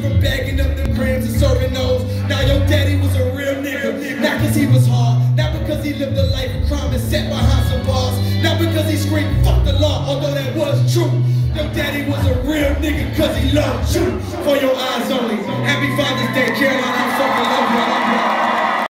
from bagging up them grams and serving those. Now your daddy was a real nigga, not cause he was hard, not because he lived a life of crime and sat behind some bars, not because he screamed fuck the law, although that was true. Your daddy was a real nigga cause he loved you. For your eyes only. Happy Father's Day, Carolina.